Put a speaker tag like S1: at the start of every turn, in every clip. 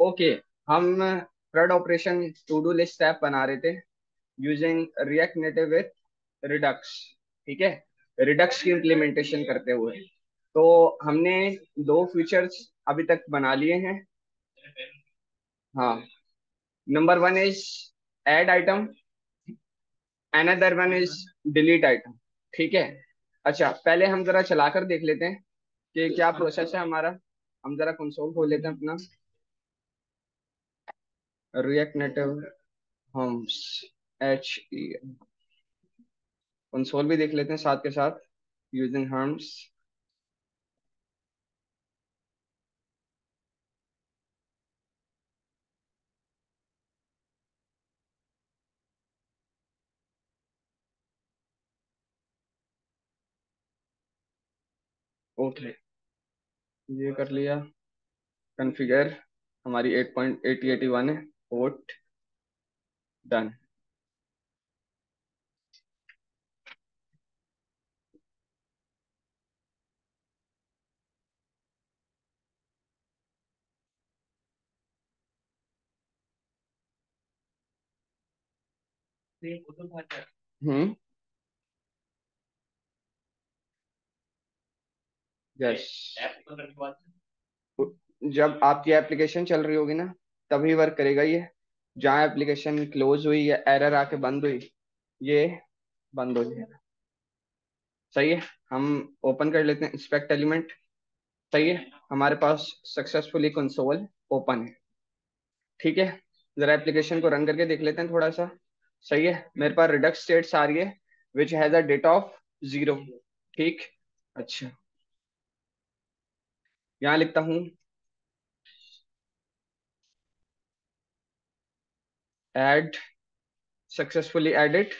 S1: Okay, हम flood operation to do list app बना रहे थे using React Native with Redux ठीक है? रिडक्स की इम्प्लीमेंटेशन करते हुए। तो हमने दो फीचर्स अभी तक बना लिए हैं। हाँ। Number one is add item another one is delete item ठीक है? अच्छा पहले हम जरा चलाकर देख लेते हैं कि क्या प्रोसेस है हमारा। हम जरा कंसोल खोल लेते हैं अपना। React Native homes H E console भी देख लेते हैं साथ के साथ यूजिंग हम्स ओके ये कर लिया। कॉन्फ़िगर हमारी 8.8081 है। पोर्ट डन हम्म यस जब आपकी एप्लीकेशन चल रही होगी ना? तभी वर्क करेगा ये। जहाँ एप्लीकेशन क्लोज हुई, या एरर आके बंद हुई, ये बंद हो जाएगा। सही है? हम ओपन कर लेते हैं इंस्पेक्ट एलिमेंट सही है? हमारे पास सक्सेसफुली कंसोल ओपन है। ठीक है? जरा एप्लीकेशन को रन करके देख लेते हैं थोड़ा सा। सही है? मेरे पास रिडक्स स्टेट्स आ रही है which has a data of zero ठीक? अच्छा। यहाँ लिखता हूँ। एड सक्सेसफुली एडिट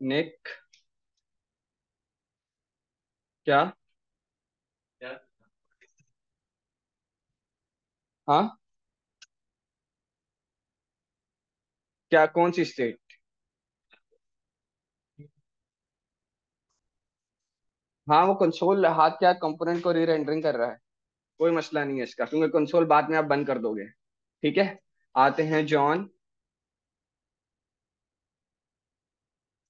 S1: निक क्या? हाँ? क्या कौन सी स्टेट हाँ वो कंसोल हाथ क्या कंपोनेंट को री रेंडरिंग कर रहा है। कोई मसला नहीं है इसका क्योंकि कंसोल बाद में आप बंद कर दोगे। ठीक है? आते हैं जॉन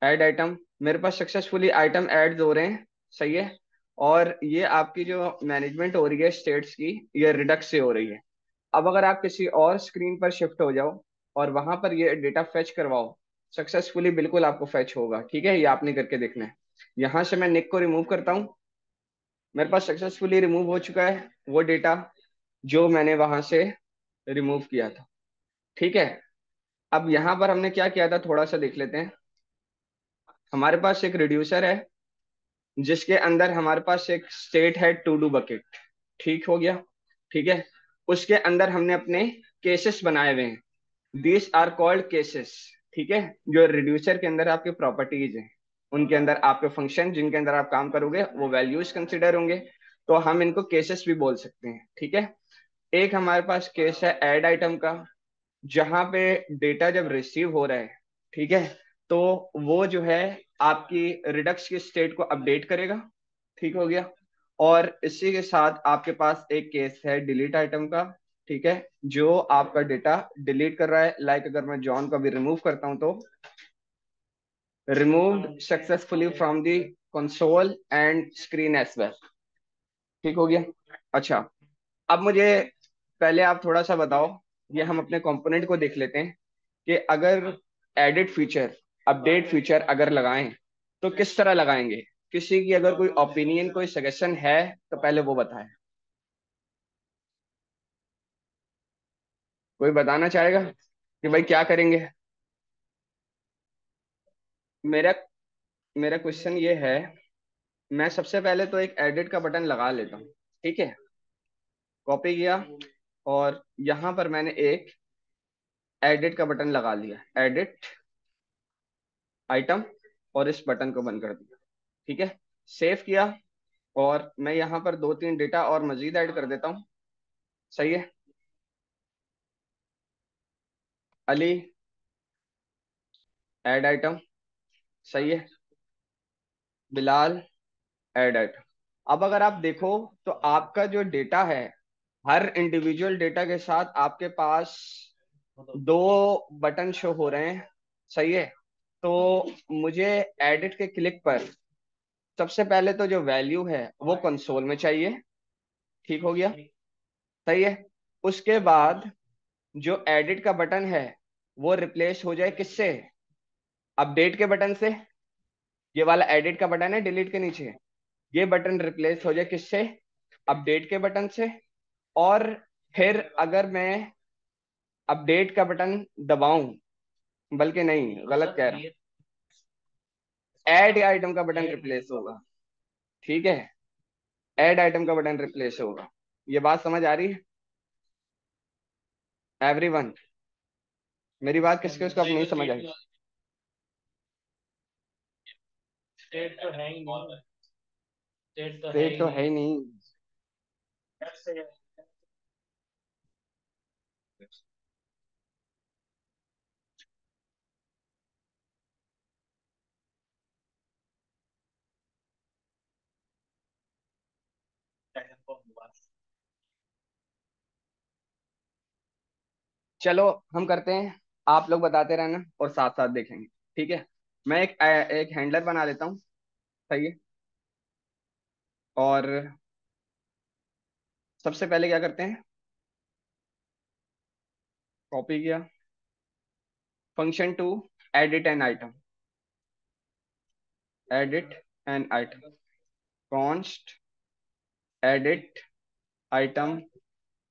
S1: ऐड आइटम मेरे पास सक्सेसफुली आइटम ऐड हो रहे हैं, सही है? और ये आपकी जो मैनेजमेंट हो रही है स्टेट्स की, ये रिडक्स से हो रही है। अब अगर आप किसी और स्क्रीन पर शिफ्ट हो जाओ और वहाँ पर ये डेटा फेच करवाओ सक्सेसफुली बिल्कुल आपको फेच होगा, ठीक है? ये आपने करके देखना है। यहाँ से मैं निक को रिमूव करता हूँ। मेरे पास सक्सेसफुली रिमूव हो चुका है वो डेटा जो मैंने वहाँ से रिमूव किया था। ठीक है? अब यहाँ पर हमने क्या किया था थोड़ा सा देख लेते हैं। हमारे पास एक रिड्यूसर है, जिसके अंदर हमारे पास एक स्टेट है टू डू बकेट ठीक हो गया? ठीक है? उसके अंदर हमने अपने केसेस बनाए हुए हैं। दिस आर कॉल्ड केसेस ठीक है? जो रिड्यूसर के अंदर आपके प्रॉपर्टीज़ हैं। उनके अंदर आपके फ़ंक्शन जिनके अंदर आप काम करोगे, वो वैल्यूज़ कंसिडर होंगे। तो हम इनको केसेस भी बोल सकते हैं। ठीक है? एक हमारे पास केस है एड आइटम का, जहाँ पे डेटा जब रिसीव हो रहा है, ठीक है? तो वो जो है आपकी रिडक्स की स्टेट को अपडेट करेगा, ठीक हो गया? और इसी के साथ आपके पास एक केस है डिलीट आइटम का, ठीक है? जो आपका डेटा डिलीट कर रहा है। लाइक अगर मैं जॉन का भी रिमूव करता हूँ तो remove successfully from the console and screen as well ठीक हो गया? अच्छा अब मुझे पहले आप थोड़ा सा बताओ, ये हम अपने कंपोनेंट को देख लेते हैं कि अगर एडिट फीचर अपडेट फीचर अगर लगाएँ तो किस तरह लगाएँगे? किसी की अगर कोई ओपिनियन कोई सजेशन है तो पहले वो बताएँ। कोई बताना चाहेगा कि भाई क्या करेंगे? मेरा मेरा क्वेश्चन ये है, मैं सबसे पहले तो एक एडिट का बटन लगा लेता हूँ, ठीक है? कॉपी किया और यहाँ पर मैंने एक एडिट का बटन लगा लिया। एडिट आइटम और इस बटन को बंद कर दिया। ठीक है? सेव किया और मैं यहाँ पर दो तीन डेटा और मजीद ऐड कर देता हूँ। सही है? अली ऐड आइटम सही है? बिलाल ऐड आइटम अब अगर आप देखो तो आपका जो डेटा है हर इंडिविजुअल डेटा के साथ आपके पास दो बटन शो हो रहे हैं। सही है? तो मुझे एडिट के क्लिक पर सबसे पहले तो जो वैल्यू है वो कंसोल में चाहिए। ठीक हो गया? सही है? उसके बाद जो एडिट का बटन है वो रिप्लेस हो जाए किससे? अपडेट के बटन से। ये वाला एडिट का बटन है डिलीट के नीचे। ये बटन रिप्लेस हो जाए किससे? अपडेट के बटन से। और फिर अगर मैं अपडेट का बटन दबाऊं बल्कि नहीं गलत कह रहा हूँ। ऐड आइटम का बटन रिप्लेस होगा। ठीक है? ऐड आइटम का बटन रिप्लेस होगा। ये बात समझ आ रही है? एवरीवन मेरी बात किसके उसको आप नहीं समझ आई।
S2: स्टेट तो है ही नहीं। तो
S1: स्टेट तो है ही नहीं। चलो, हम करते हैं। आप लोग बताते रहना और साथ साथ देखेंगे। ठीक है? मैं एक एक हैंडलर बना लेता हूँ। सही है? और सबसे पहले क्या करते हैं? कॉपी किया। Function to edit an item edit an item const edit item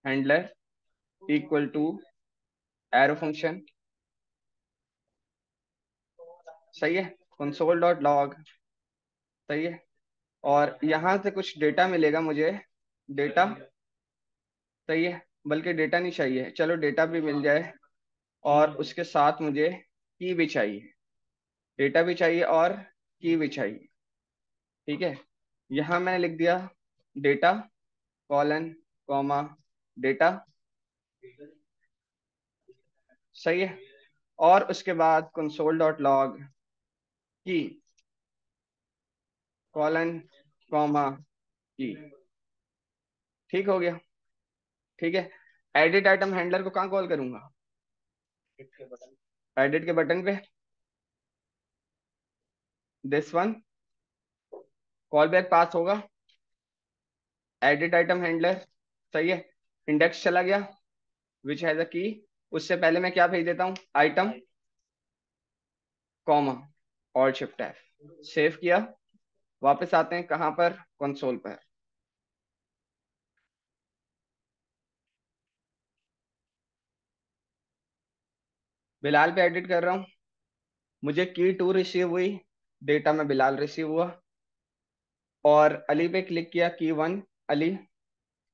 S1: handler equal to arrow function सही है? कंसोल डॉट लॉग सही है? और यहाँ से कुछ डेटा मिलेगा मुझे। डेटा सही है? बल्कि डेटा नहीं चाहिए। चलो डेटा भी मिल जाए। और उसके साथ मुझे की भी चाहिए। डेटा भी चाहिए और की भी चाहिए। ठीक है? यहाँ मैंने लिख दिया डेटा कॉलन कॉमा डेटा सही है। और उसके बाद कंसोल डॉट लॉग की कॉलन कॉमा की ठीक हो गया। ठीक है। एडिट आइटम हैंडलर को कहाँ कॉल करूँगा? एडिट के बटन पे। This one call back pass होगा। एडिट आइटम हैंडलर सही है। इंडेक्स चला गया। विच हैज़ अ की उससे पहले मैं क्या भेज देता हूँ? आइटम कॉमा और शिफ्ट एफ़ सेव किया। वापस आते हैं कहाँ पर? कंसोल पर। बिलाल पे एडिट कर रहा हूँ। मुझे की टू रिसीव हुई। डेटा में बिलाल रिसीव हुआ। और अली पे क्लिक किया की वन अली।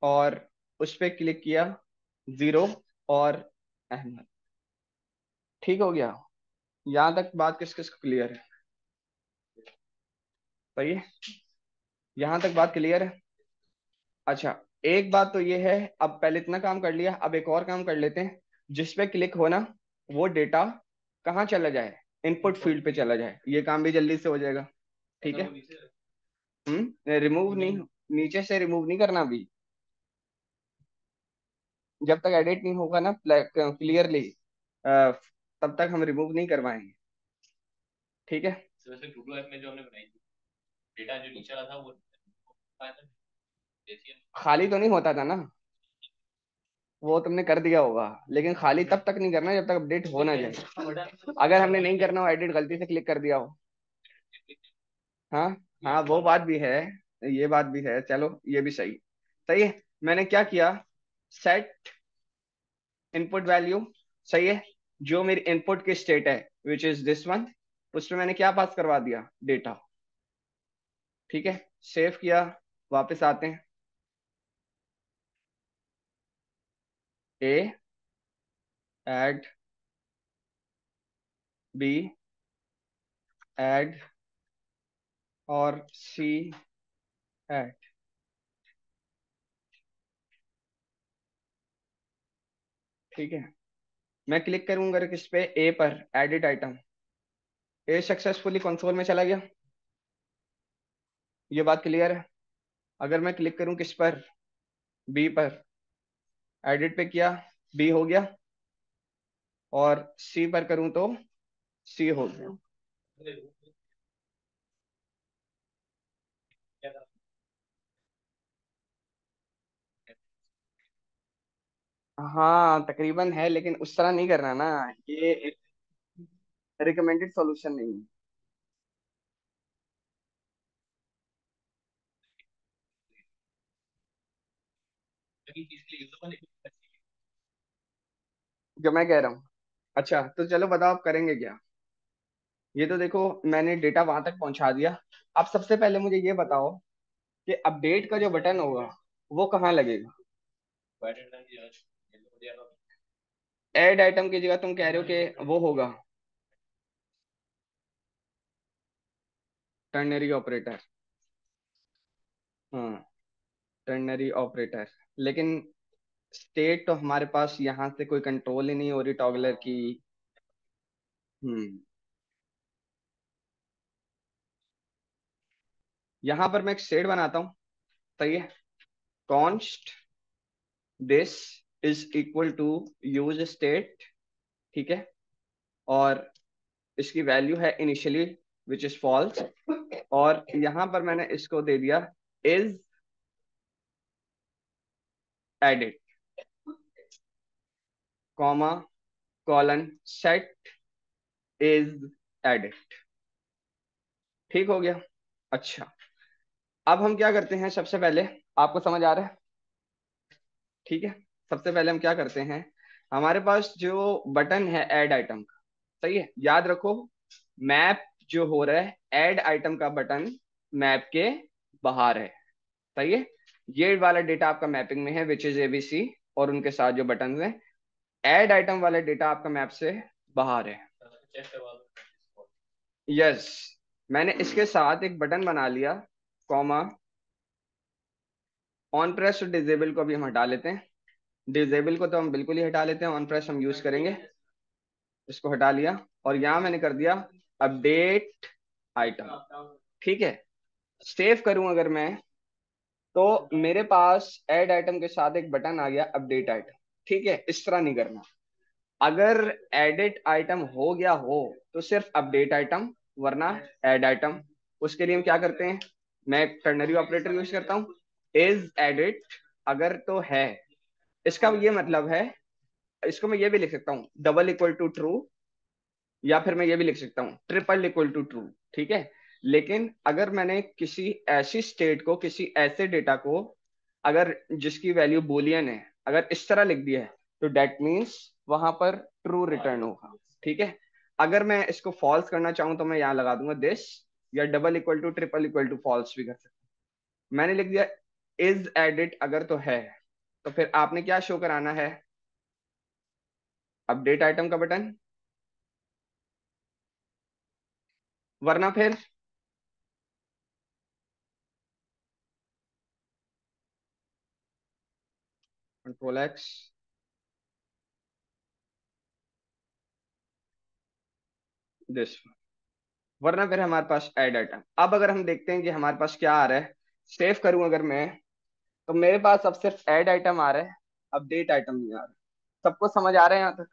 S1: और उस पर क्लिक किया ज़ीरो और अहमद। ठीक हो गया। यहाँ तक बात किस किस क्लियर है? सही है यहाँ तक बात क्लियर है? अच्छा एक बात तो ये है अब पहले इतना काम कर लिया अब एक और काम कर लेते हैं। जिस पे क्लिक होना वो डेटा कहाँ चला जाए? इनपुट फ़ील्ड पे चला जाए। ये काम भी जल्दी से हो जाएगा। ठीक है? हम्म रिमूव नहीं नीचे से रिमूव नहीं करना अभी। जब तक एडिट नहीं होगा ना क्लियरली तब तक हम रिमूव नहीं करवाएँगे। ठीक है? वैसे ऐप में जो हमने बनाई थी डेटा जो नीचे था वो खाली तो नहीं होता था ना? वो तुमने कर दिया होगा लेकिन खाली तब तक नहीं करना जब तक अपडेट हो ना जाए। अगर हमने नहीं करना हो एडिट गलती से क्लिक कर दिया हो। हाँ हाँ वो बात भी है ये बात भी है चलो ये भी सही। सही है? मैंने क्या किया? सेट इनपुट वैल्यू सही है? जो मेरी इनपुट की स्टेट है विच इज़ दिस वन उसमें मैंने क्या पास करवा दिया? डेटा ठीक है? सेव किया, वापस आते हैं। ए एड बी एड और सी एड ठीक है। मैं क्लिक करूँगा किस पे ए पर एडिट आइटम ए सक्सेसफुली कंसोल में चला गया। ये बात क्लियर है। अगर मैं क्लिक करूँ किस पर? बी पर। एडिट पे किया। बी हो गया। और सी पर करूँ तो सी हो गया। हाँ तकरीबन है, लेकिन उस तरह नहीं करना ना। ये एक रिकमेंडेड सॉल्यूशन नहीं है। जो मैं कह रहा हूँ। अच्छा तो चलो बताओ आप करेंगे क्या? ये तो देखो, मैंने डेटा वहाँ तक पहुँचा दिया। अब सबसे पहले मुझे ये बताओ कि अपडेट का जो बटन होगा, वो कहाँ लगेगा? ऐड आइटम की जगह तुम कह रहे हो कि वो होगा। टर्नरी ऑपरेटर हाँ टर्नरी ऑपरेटर लेकिन स्टेट तो हमारे पास यहाँ से कोई कंट्रोल ही नहीं हो रही टॉगलर की। हम्म। यहाँ पर मैं एक स्टेट बनाता हूँ। सही है। Const this is equal to use state ठीक है? और इसकी वैल्यू है इनिशियली विच इज़ फॉल्स और यहाँ पर मैंने इसको दे दिया is edit comma colon set is edit ठीक हो गया? अच्छा। अब हम क्या करते हैं सबसे पहले? आपको समझ आ रहा है? ठीक है? सबसे पहले हम क्या करते हैं? हमारे पास जो बटन है एड आइटम का सही है? याद रखो मैप जो हो रहा है ऐड आइटम का बटन मैप के बाहर है सही है? ये वाला डेटा आपका मैपिंग में है विच इज़ एबीसी और उनके साथ जो बटन है एड आइटम वाला डेटा आपका मैप से बाहर है। यस yes, मैंने इसके साथ एक बटन बना लिया कॉमा ऑन प्रेस डिजेबल को भी हम हटा लेते हैं। डिजेबल को तो हम बिल्कुल ही हटा लेते हैं ऑन प्रेस हम यूज़ करेंगे। इसको हटा लिया और यहाँ मैंने कर दिया अपडेट आइटम ठीक है? सेव करूँ अगर मैं तो मेरे पास ऐड आइटम के साथ एक बटन आ गया अपडेट आइटम ठीक है? इस तरह नहीं करना। अगर एडिट आइटम हो गया हो तो सिर्फ़ अपडेट आइटम वरना एड आइटम उसके लिए हम क्या करते हैं? मैं टर्नरी ऑपरेटर यूज़ करता हूँ। इज़ एडिट अगर तो है इसका ये मतलब है इसको मैं ये भी लिख सकता हूँ डबल इक्वल टू ट्रू या फिर मैं ये भी लिख सकता हूँ ट्रिपल इक्वल टू ट्रू ठीक है? लेकिन अगर मैंने किसी ऐसी स्टेट को किसी ऐसे डेटा को अगर जिसकी वैल्यू बोलियन है अगर इस तरह लिख दिया है तो डेट मीन्स वहाँ पर ट्रू रिटर्न होगा ठीक है? अगर मैं इसको फॉल्स करना चाहूँ तो मैं यहाँ लगा दूँगा दिस या double equal to triple equal to false भी कर सकता मैंने लिख दिया इज़ एडिट अगर तो है। तो फिर आपने क्या शो कराना है? अपडेट आइटम का बटन वरना फिर? कंट्रोल एक्स दिस वरना फिर हमारे पास एड आइटम अब अगर हम देखते हैं कि हमारे पास क्या आ रहा है सेव करूँ अगर मैं तो मेरे पास अब सिर्फ़ एड आइटम आ रहा है। अपडेट आइटम नहीं आ रहा। सबको समझ आ रहा है यहाँ तक?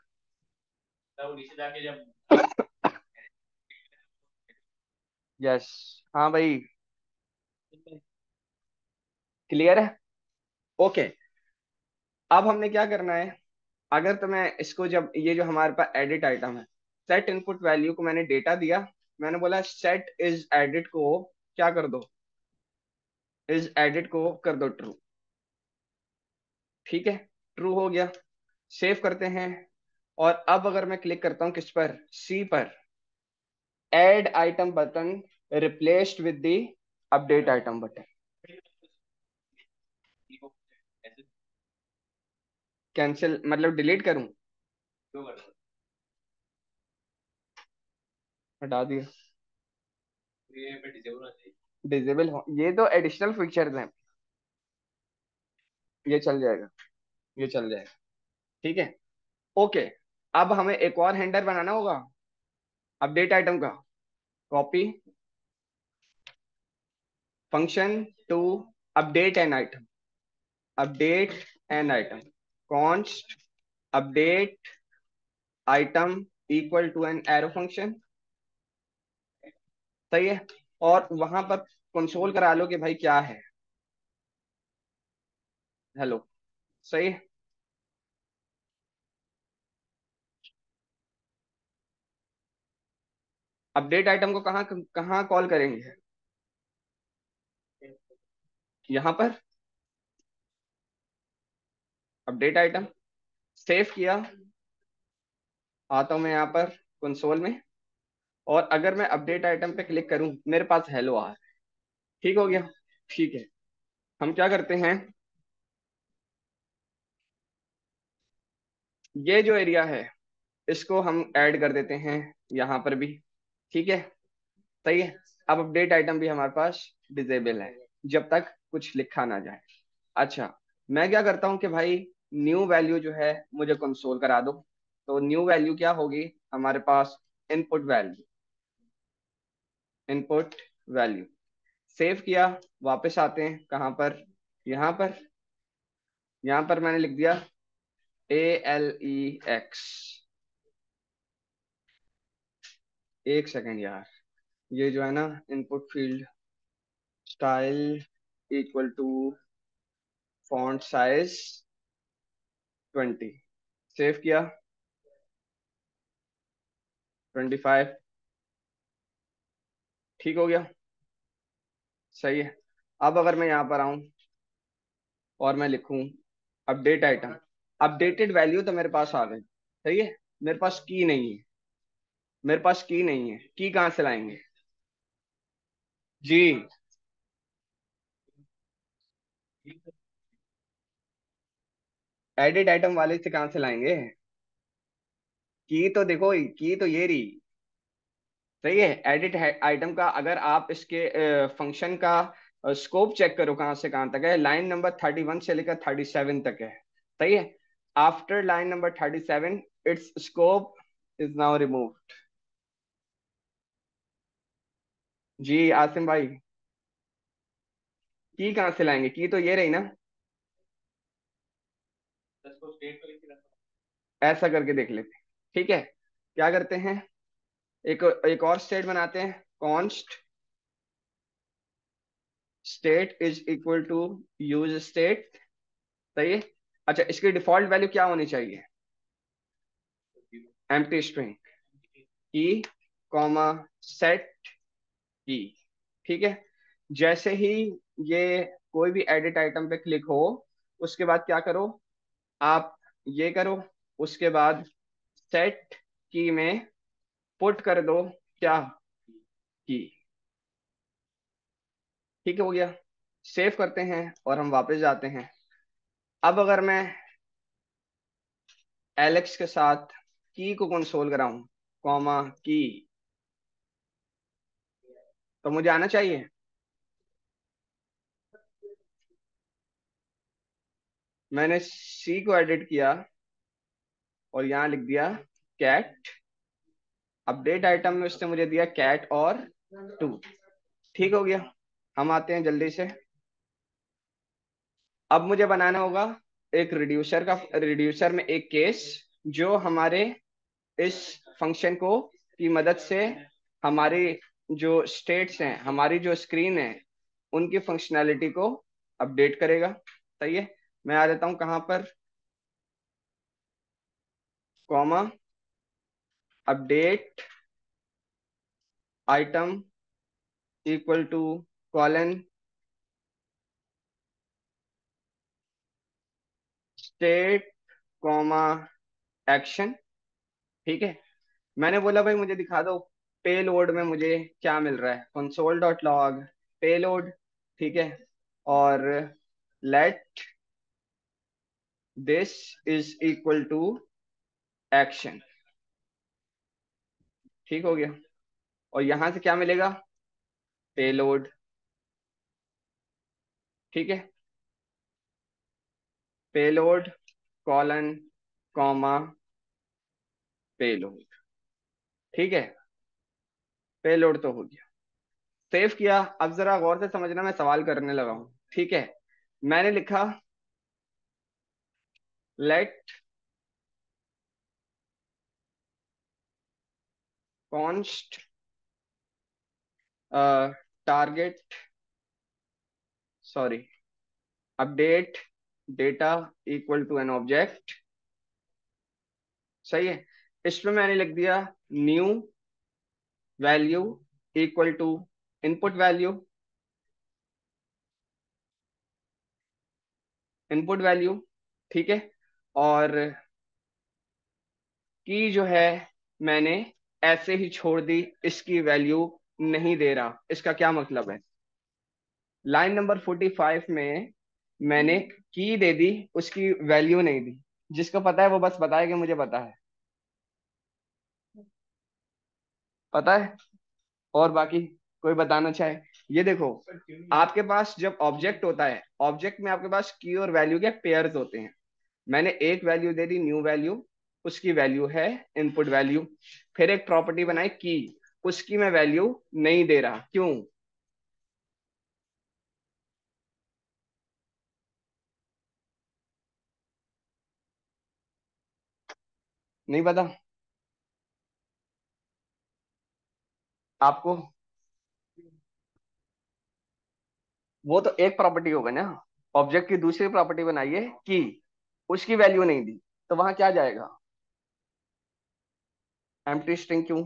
S1: यस हाँ भाई। क्लियर है? ओके अब हमने क्या करना है? अगर तो मैं इसको जब ये जो हमारे पास एडिट आइटम है सेट इनपुट वैल्यू को मैंने डेटा दिया। मैंने बोला सेट इज़ एडिट को क्या कर दो? इज़ एडिट को कर दो ट्रू ठीक है? ट्रू हो गया। सेव करते हैं। और अब अगर मैं क्लिक करता हूँ किस पर? सी पर। Add item button replaced with the update item button cancel मतलब डिलीट करूँ? हटा दिया। डिजेबल हो। ये तो एडिशनल फीचर्स हैं। ये चल जाएगा। ये चल जाएगा। ठीक है? ओके अब हमें एक और हैंडर बनाना होगा। अपडेट आइटम का। Copy function to update an item update an item const update item equal to an arrow function सही है? और वहाँ पर कंसोल करा लो कि भाई क्या है। हेलो सही अपडेट आइटम को कहाँ कहाँ कॉल करेंगे? यहाँ पर? अपडेट आइटम सेव किया? आता हूँ मैं यहाँ पर कंसोल में। और अगर मैं अपडेट आइटम पे क्लिक करूँ, मेरे पास हेलो आ रहा है। ठीक हो गया? ठीक है। हम क्या करते हैं? ये जो एरिया है, इसको हम ऐड कर देते हैं यहाँ पर भी। ठीक है? सही है? अब अपडेट आइटम भी हमारे पास डिजेबल है, जब तक कुछ लिखा ना जाए। अच्छा मैं क्या करता हूँ कि भाई न्यू वैल्यू जो है, मुझे कंसोल करा दो। तो न्यू वैल्यू क्या होगी? हमारे पास input value input value save किया, वापस आते हैं, कहाँ पर? यहाँ पर। यहाँ पर मैंने लिख दिया ए एल ई एक्स एक सेकेंड यार। ये जो है ना input field style equal to font size twenty save किया। ट्वेंटी फाइव ठीक हो गया। सही है। अब अगर मैं यहाँ पर आऊँ और मैं लिखूं अपडेट आइटम अपडेटेड वैल्यू तो मेरे पास आ गई सही है? मेरे पास की नहीं है। मेरे पास की नहीं है। की कहाँ से लाएँगे? जी। एडिट आइटम वाले से कहाँ से लाएँगे? की तो देखो की तो ये रही। सही है एडिट आइटम का अगर आप इसके फ़ंक्शन का स्कोप चेक करो कहाँ से कहाँ तक है लाइन नंबर थर्टी वन से लेकर थर्टी सेवन तक है। सही है? After line number thirty seven it's scope is now removed जी आसिम भाई। की कहाँ से लाएँगे? की तो ये रही ना। ऐसा करके देख लेते ठीक है? क्या करते हैं? एक एक और स्टेट बनाते हैं const state is equal to use state सही है? अच्छा इसकी डिफ़ॉल्ट वैल्यू क्या होनी चाहिए? एम्प्टी स्ट्रिंग की कॉमा सेट की ठीक है? जैसे ही ये कोई भी एडिट आइटम पे क्लिक हो, उसके बाद क्या करो? आप ये करो, उसके बाद सेट की में पुट कर दो क्या? की। ठीक है हो गया। सेव करते हैं और हम वापस जाते हैं। अब अगर मैं एलेक्स के साथ की को कंसोल कराऊं कॉमा की तो मुझे आना चाहिए? मैंने सी को एडिट किया और यहाँ लिख दिया कैट अपडेट आइटम में उसने मुझे दिया कैट और टू। ठीक हो गया। हम आते हैं जल्दी से। अब मुझे बनाना होगा एक रिड्यूसर का रिड्यूसर में एक केस जो हमारे इस फ़ंक्शन को की मदद से हमारी जो स्टेट्स हैं, हमारी जो स्क्रीन है, उनकी फंक्शनैलिटी को अपडेट करेगा। सही है? मैं आ जाता हूँ कहाँ पर? Comma update item equal to colon state comma action. ठीक है? मैंने बोला, भाई मुझे दिखा दो, पेलोड में मुझे क्या मिल रहा है? कंसोल डॉट लॉग पेलोड, ठीक है? और let this is equal to action ठीक हो गया। और यहाँ से क्या मिलेगा? पेलोड ठीक है? पेलोड कॉलन कॉमा पेलोड ठीक है? पेलोड तो हो गया। सेव किया। अब जरा गौर से समझना, मैं सवाल करने लगा हूँ। ठीक है? मैंने लिखा let const uh, target sorry update data equal to an object. सही है। इसमें मैंने लिख दिया new value equal to input value input value ठीक है। और की जो है मैंने ऐसे ही छोड़ दी इसकी वैल्यू नहीं दे रहा। इसका क्या मतलब है? लाइन नंबर फोर्टी फाइव में मैंने की दे दी उसकी वैल्यू नहीं दी। जिसको पता है वो बस बताए कि मुझे पता है। पता है? और बाकी कोई बताना चाहे? ये देखो आपके पास जब ऑब्जेक्ट होता है ऑब्जेक्ट में आपके पास की और वैल्यू के पेयर्स होते हैं। मैंने एक वैल्यू दे दी न्यू वैल्यू उसकी वैल्यू है इनपुट वैल्यू फिर एक प्रॉपर्टी बनाई की उसकी मैं वैल्यू नहीं दे रहा। क्यों? नहीं पता। आपको? वो तो एक प्रॉपर्टी होगा ना। ऑब्जेक्ट की दूसरी प्रॉपर्टी बनाइए की उसकी वैल्यू नहीं दी। तो वहाँ क्या जाएगा? एम्प्टी स्ट्रिंग क्यों?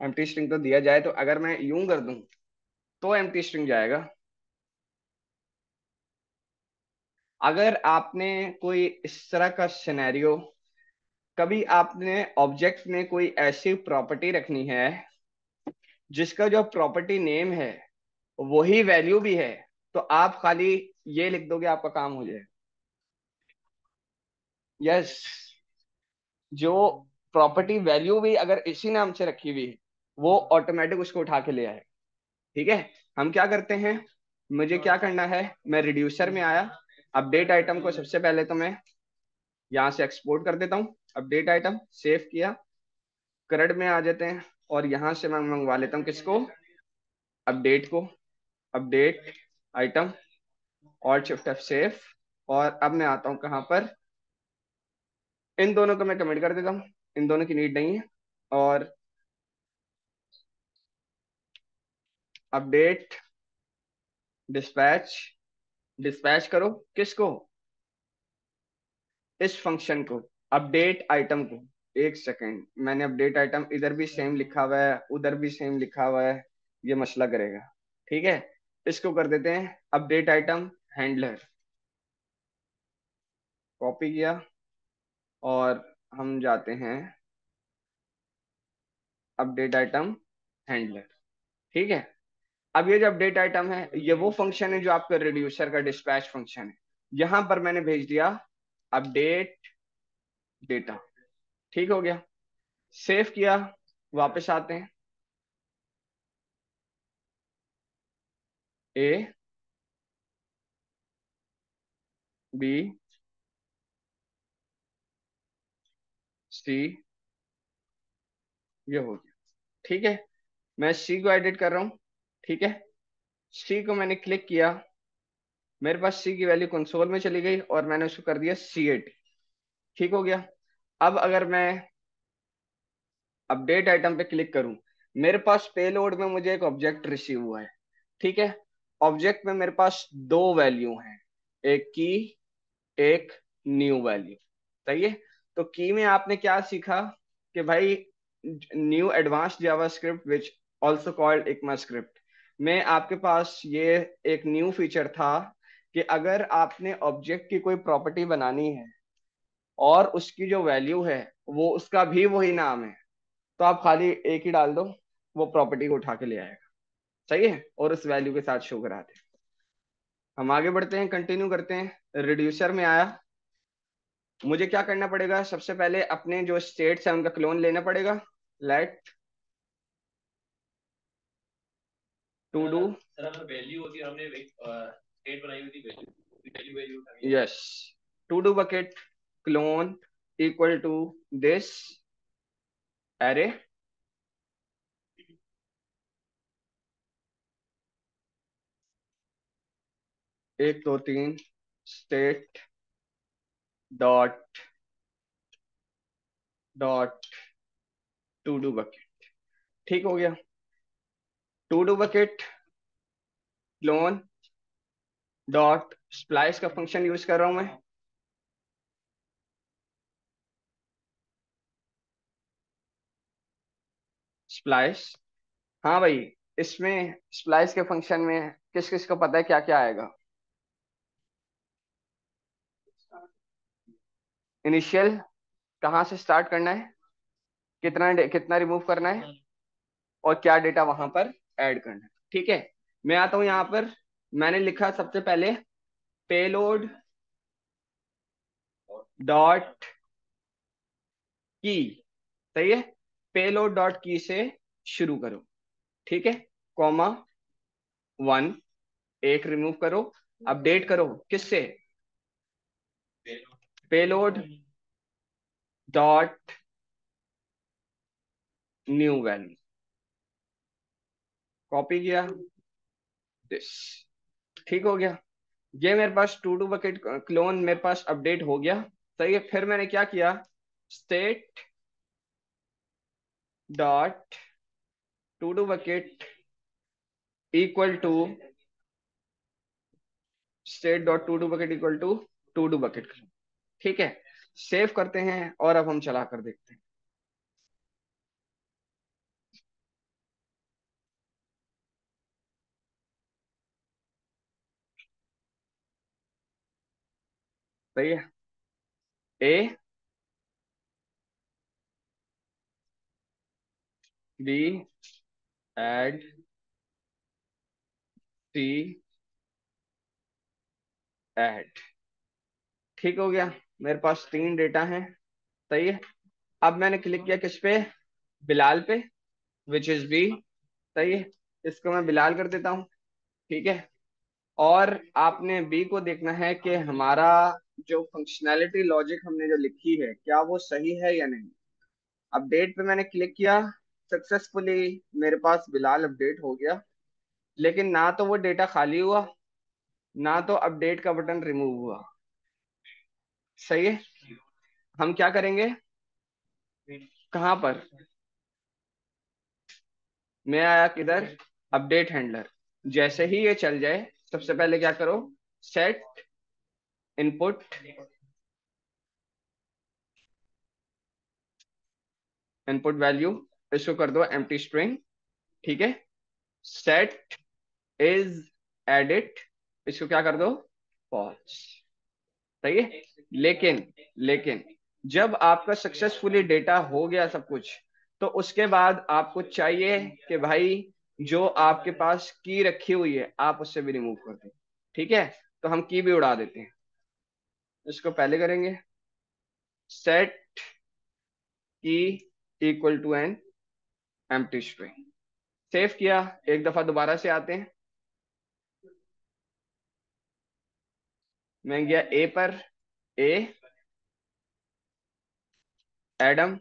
S1: एम्प्टी स्ट्रिंग तो दिया जाए तो अगर मैं यूँ कर दूँ तो एम्प्टी स्ट्रिंग जाएगा। अगर आपने कोई इस तरह का सिनेरियो कभी आपने ऑब्जेक्ट में कोई ऐसी प्रॉपर्टी रखनी है जिसका जो प्रॉपर्टी नेम है वही वैल्यू भी है तो आप खाली ये लिख दोगे आपका काम हो जाए यस yes, जो प्रॉपर्टी वैल्यू भी अगर इसी नाम से रखी हुई है, वो ऑटोमेटिक उसको उठा के ले आए। ठीक है? हम क्या करते हैं? मुझे क्या करना है? मैं रिड्यूसर में आया। अपडेट आइटम को सबसे पहले तो मैं यहाँ से एक्सपोर्ट कर देता हूँ। अपडेट आइटम सेव किया। करड में आ जाते हैं और यहाँ से मैं मंगवा लेता हूँ किसको? अपडेट को। अपडेट आइटम और शिफ्ट एफ़ सेव और अब मैं आता हूँ कहाँ पर? इन दोनों को मैं कमेंट कर देता हूँ। इन दोनों की नीड नहीं है। और अपडेट डिस्पैच डिस्पैच करो किसको? इस फ़ंक्शन को अपडेट आइटम को। एक सेकेंड मैंने अपडेट आइटम इधर भी सेम लिखा हुआ है, उधर भी सेम लिखा हुआ है, ये मसला करेगा। ठीक है? इसको कर देते हैं अपडेट आइटम हैंडलर कॉपी किया और हम जाते हैं अपडेट आइटम हैंडलर। ठीक है? अब ये जो अपडेट आइटम है, ये वो फ़ंक्शन है जो आपका रिड्यूसर का डिस्पैच फ़ंक्शन है। यहाँ पर मैंने भेज दिया अपडेट डेटा ठीक हो गया? सेव किया, वापस आते हैं। ए बी सी, ये हो गया। ठीक है, मैं सी को एडिट कर रहा हूँ। ठीक है, सी को मैंने क्लिक किया। मेरे पास सी की वैल्यू कंसोल में चली गई और मैंने उसको कर दिया सी एट ठीक हो गया। अब अगर मैं अपडेट आइटम पे क्लिक करूँ, मेरे पास पेलोड में मुझे एक ऑब्जेक्ट रिसीव हुआ है। ठीक है ऑब्जेक्ट में मेरे पास दो वैल्यू हैं, एक की, एक न्यू वैल्यू सही है? तो की में आपने क्या सीखा? कि भाई new advanced JavaScript which also called ECMAScript में आपके पास ये एक न्यू फीचर था कि अगर आपने ऑब्जेक्ट की कोई प्रॉपर्टी बनानी है और उसकी जो वैल्यू है, वो उसका भी वही नाम है तो आप खाली एक ही डाल दो, वो प्रॉपर्टी को उठा के ले आएगा। सही है? और उस वैल्यू के साथ शो कराते हम आगे बढ़ते हैं कंटिन्यू करते हैं। रिड्यूसर में आया। मुझे क्या करना पड़ेगा? सबसे पहले अपने जो स्टेट्स है उनका क्लोन लेना पड़ेगा। लेट टू डू वैल्यू होती है हमने स्टेट बनाई हुई थी value value yes to do bucket clone equal to this array एक दो तीन state dot dot to do bucket ठीक हो गया। To do bucket clone dot splice का फ़ंक्शन यूज़ कर रहा हूँ मैं। स्प्लाइस हाँ भाई, इसमें स्प्लाइस के फ़ंक्शन में किस किस को पता है क्या क्या आएगा? इनिशियल कहाँ से स्टार्ट करना है? कितना कितना रिमूव करना है? और क्या डेटा वहाँ पर ऐड करना है? ठीक है? मैं आता हूँ यहाँ पर। मैंने लिखा सबसे पहले पेलोड डॉट की सही है? पेलोड डॉट की से शुरू करो। ठीक है? कॉमा वन एक रिमूव करो। अपडेट करो। किससे? Payload dot new value copy किया? दिस ठीक हो गया। ये मेरे पास टू टू बकेट क्लोन मेरे पास अपडेट हो गया। सही है, फिर मैंने क्या किया? State dot to to bucket equal to state dot to to bucket equal to to to bucket ठीक है? सेव करते हैं और अब हम चला कर देखते हैं। सही है? A B add C add ठीक हो गया? मेरे पास तीन डेटा हैं, सही है? अब मैंने क्लिक किया किस पे? बिलाल पे विच इज़ बी सही है? इसको मैं बिलाल कर देता हूँ, ठीक है? और आपने बी को देखना है कि हमारा जो फंक्शनैलिटी लॉजिक हमने जो लिखी है, क्या वो सही है या नहीं? अपडेट पे मैंने क्लिक किया सक्सेसफुली मेरे पास बिलाल अपडेट हो गया। लेकिन ना तो वो डेटा खाली हुआ, ना तो अपडेट का बटन रिमूव हुआ। सही है। हम क्या करेंगे? कहाँ पर? मैं आया किधर? Update handler. जैसे ही ये चल जाए, सबसे पहले क्या करो? Set, input. इनपुट वैल्यू, इसको कर दो एम्प्टी स्ट्रिंग ठीक है? सेट इज़ एडिट, इसको क्या कर दो? फॉल्स। सही है? लेकिन लेकिन, जब आपका सक्सेसफुली डेटा हो गया सब कुछ तो उसके बाद आपको चाहिए कि भाई, जो आपके पास की रखी हुई है, आप उससे भी रिमूव कर दें। ठीक है? तो हम की भी उड़ा देते हैं। इसको पहले करेंगे। Set key equal to an empty string save किया। एक दफ़ा दोबारा से आते हैं। मैं गया ए पर। ए एडम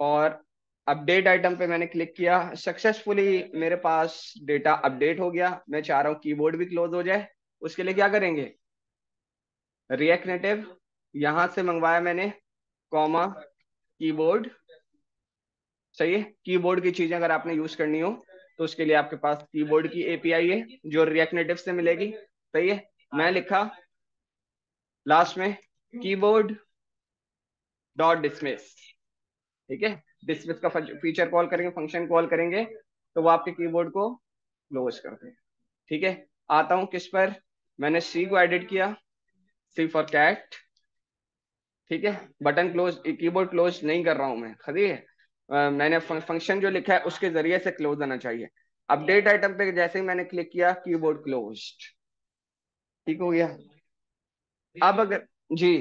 S1: और अपडेट आइटम पे मैंने क्लिक किया। सक्सेसफुली मेरे पास डेटा अपडेट हो गया। मैं चाह रहा हूँ कीबोर्ड भी क्लोज हो जाए। उसके लिए क्या करेंगे? रिएक्ट नेटिव यहाँ से मंगवाया मैंने कॉमा कीबोर्ड सही है? कीबोर्ड की चीज़ें अगर आपने यूज़ करनी हो तो उसके लिए आपके पास कीबोर्ड की एपीआई है, जो रिएक्ट नेटिव से मिलेगी। सही है? मैं लिखा लास्ट में कीबोर्ड डॉट डिसमिस ठीक है? डिसमिस का फीचर कॉल करेंगे फ़ंक्शन कॉल करेंगे तो वो आपके कीबोर्ड को क्लोज कर दे ठीक है? आता हूँ किस पर? मैंने सी को एडिट किया। सी फॉर कैट ठीक है? बटन क्लोज कीबोर्ड क्लोज नहीं कर रहा हूँ मैं खरी है? आ, मैंने फ़ंक्शन जो लिखा है उसके ज़रिए से क्लोज आना चाहिए। अपडेट आइटम पे जैसे ही मैंने क्लिक किया कीबोर्ड क्लोज्ड ठीक हो गया। अब अगर जी।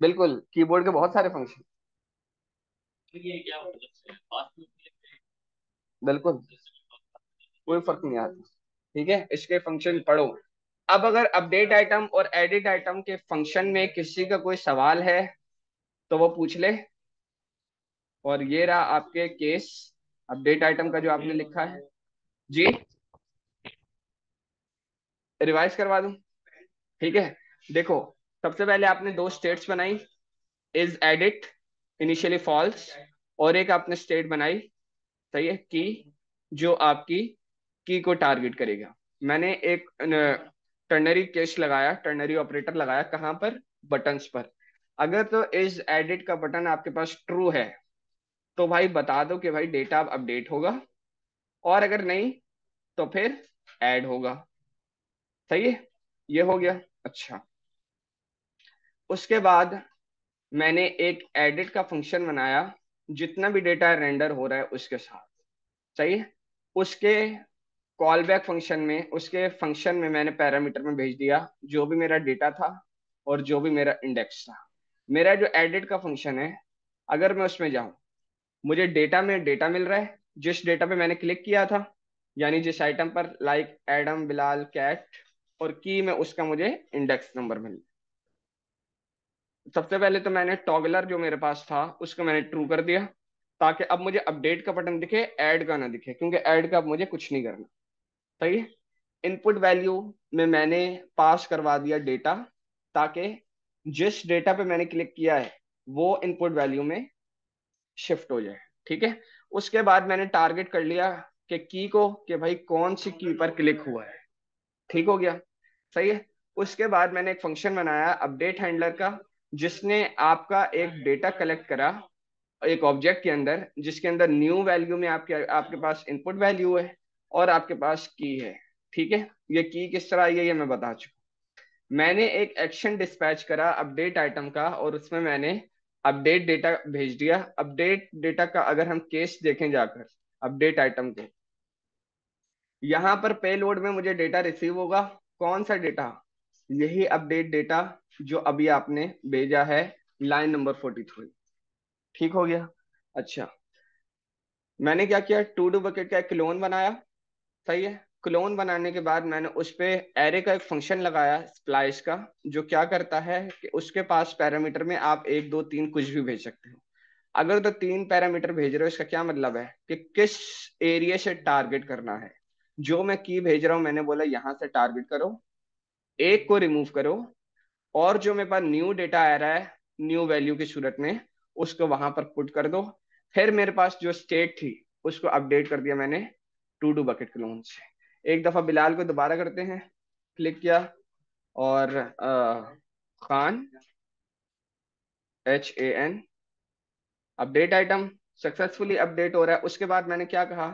S1: बिल्कुल कीबोर्ड के बहुत सारे फ़ंक्शन बिल्कुल। कोई फ़र्क नहीं आता। ठीक है, इसके फ़ंक्शन पढ़ो। अब अगर अपडेट आइटम और एडिट आइटम के फ़ंक्शन में किसी का कोई सवाल है तो वो पूछ ले। और ये रहा आपके केस अपडेट आइटम का जो आपने लिखा है। जी। रिवाइज करवा दूँ? ठीक है। देखो सबसे पहले आपने दो स्टेट्स बनाई। इज़ एडिट इनिशियली फॉल्स और एक आपने स्टेट बनाई। सही है? की जो आपकी की को टारगेट करेगा। मैंने एक टर्नरी केस लगाया टर्नरी ऑपरेटर लगाया। कहाँ पर? बटन्स पर। अगर तो इज़ एडिट का बटन आपके पास ट्रू है तो भाई बता दो कि भाई डेटा अपडेट होगा, और अगर नहीं तो फिर ऐड होगा। सही है? ये हो गया। अच्छा। उसके बाद मैंने एक एडिट का फ़ंक्शन बनाया, जितना भी डेटा रेंडर हो रहा है उसके साथ। सही है? उसके कॉल बैक फ़ंक्शन में, उसके फ़ंक्शन में मैंने पैरामीटर में भेज दिया, जो भी मेरा डेटा था और जो भी मेरा इंडेक्स था। मेरा जो एडिट का फ़ंक्शन है, अगर मैं उसमें जाऊँ मुझे डेटा में डेटा मिल रहा है। जिस डेटा पे मैंने क्लिक किया था, यानी जिस आइटम पर लाइक एडम बिलाल कैट और की में उसका मुझे इंडेक्स नंबर मिल सबसे पहले तो मैंने टॉगलर जो मेरे पास था, उसको मैंने ट्रू कर दिया, ताकि अब मुझे अपडेट का बटन दिखे ऐड का ना दिखे, क्योंकि ऐड का अब मुझे कुछ नहीं करना। सही है? इनपुट वैल्यू में मैंने पास करवा दिया डेटा ताकि जिस डेटा पे मैंने क्लिक किया है, वो इनपुट वैल्यू में शिफ्ट हो जाए, ठीक है? उसके बाद मैंने टारगेट कर लिया कि की को कि भाई कौन सी की पर क्लिक हुआ है। ठीक हो गया? सही है? उसके बाद मैंने एक फ़ंक्शन बनाया अपडेट हैंडलर का, जिसने आपका एक डेटा कलेक्ट करा, एक ऑब्जेक्ट के अंदर, जिसके अंदर न्यू वैल्यू में आपके आपके पास इनपुट वैल्यू है और आपके पास की है। ठीक है? ये की किस तरह आई है, ये मैं बता चुका मैंने एक एक्शन डिस्पैच करा अपडेट आइटम का, और उसमें मैंने अपडेट डेटा भेज दिया। अपडेट डेटा का अगर हम केस देखें जाकर, अपडेट आइटम के, यहाँ पर पे लोड में मुझे डेटा रिसीव होगा। कौन सा डेटा? यही अपडेट डेटा जो अभी आपने भेजा है, लाइन नंबर फोर्टी थ्री। ठीक हो गया? अच्छा। मैंने क्या किया? टू डू बकेट का एक क्लोन बनाया। सही है? क्लोन बनाने के बाद मैंने उस पर एरे का एक फ़ंक्शन लगाया स्प्लाइस का, जो क्या करता है कि उसके पास पैरामीटर में आप एक, दो, तीन कुछ भी भेज सकते हो। अगर तो तीन पैरामीटर भेज रहे हो, इसका क्या मतलब है कि किस एरिया से टारगेट करना है? जो मैं की भेज रहा हूँ, मैंने बोला यहाँ से टारगेट करो, एक को रिमूव करो, और जो मेरे पास न्यू डेटा आ रहा है न्यू वैल्यू की सूरत में, उसको वहाँ पर पुट कर दो। फिर मेरे पास जो स्टेट थी, उसको अपडेट कर दिया मैंने टू डू बकेट क्लोन से। एक दफ़ा बिलाल को दोबारा करते हैं। क्लिक किया और आ, Khan H A N update item successfully update हो रहा है। उसके बाद मैंने क्या कहा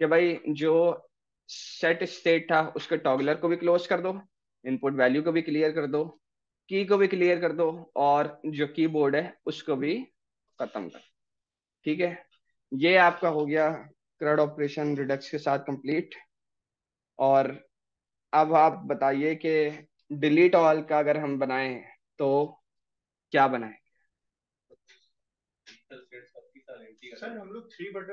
S1: कि भाई जो सेट स्टेट था उसके टॉगलर को भी क्लोज कर दो इनपुट वैल्यू को भी क्लियर कर दो की को भी क्लियर कर दो और जो कीबोर्ड है उसको भी खत्म कर। ठीक है? ये आपका हो गया क्रड ऑपरेशन रिडक्स के साथ कंप्लीट। और अब आप बताइए कि डिलीट ऑल का अगर हम बनाएँ तो क्या बनाए? सर हम लोग थ्री बटन